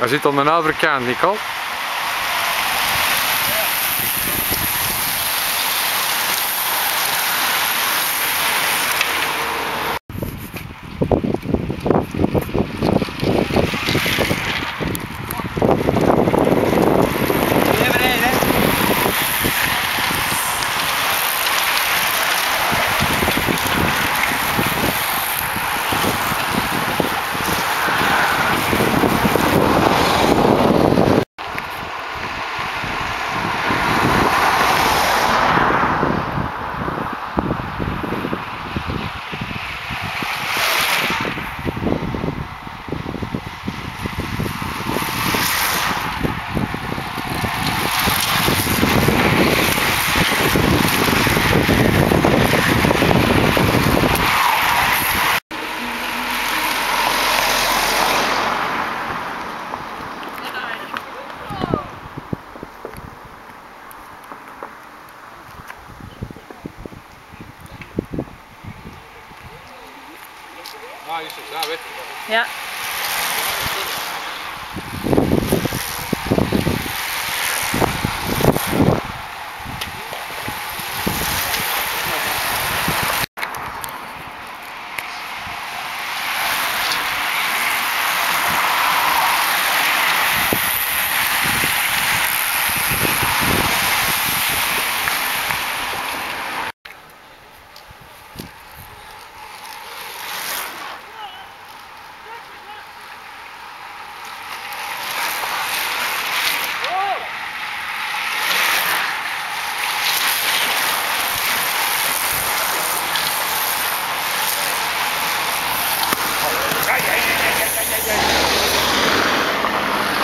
Hij zit aan de andere kant, Nicole. Ja, weet Ja.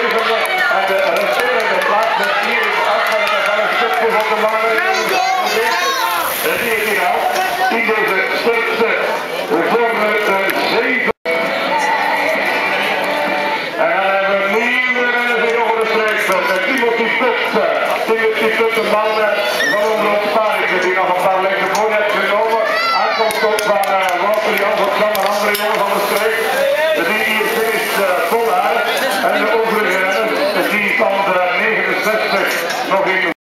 en de resterende plaats met Iris achter van het stukje van de mannen. Het is hier af. We vormen een zeven. En dan hebben we nieuwe renners over de strijdveld. Timothy Putsen. Timothy Putsen. such things.